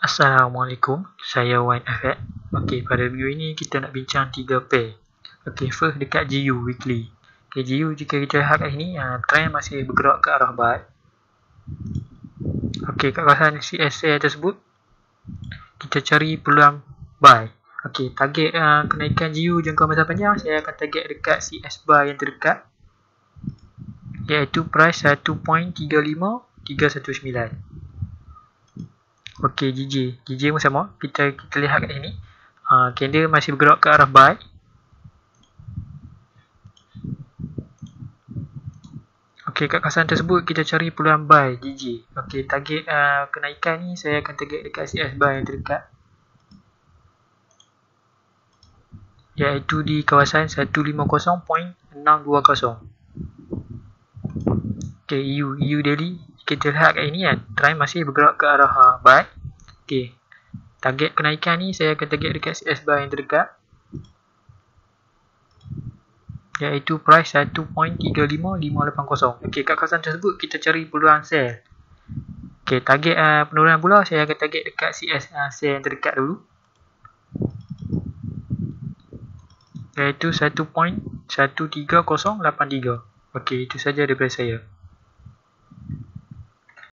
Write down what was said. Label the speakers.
Speaker 1: Assalamualaikum, saya Wan Afed. Okey, pada video ini kita nak bincang tiga pair. Okey, first dekat GU weekly. Okey, GU jika kita lihat kat sini, uh, trend masih bergerak ke arah buy. Okey, kat kawasan CSA tersebut kita cari peluang buy. Okey, target uh, kenaikan GU jangka masa panjang saya akan target dekat CS buy yang terdekat iaitu price 1.35319. Okey, GJ. GJ pun sama. Kita kita lihat kat sini. Uh, candle masih bergerak ke arah buy. Okey, kat kawasan tersebut kita cari peluang buy GJ. Okey, target uh, kenaikan ni saya akan target dekat CS buy yang terdekat. Iaitu di kawasan 150.620. Okey, EU, EU daily kita lihat kat ini kan. Trend masih bergerak ke arah uh, buy okey target kenaikan ni saya akan target dekat CS buy yang terdekat. Iaitu price 1.35580 okey kat kawasan tersebut kita cari peluang sell okey target uh, penurunan pula saya akan target dekat CS uh, sell yang terdekat dulu. Iaitu 1.13083 okey itu saja daripada saya